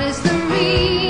Is the reason?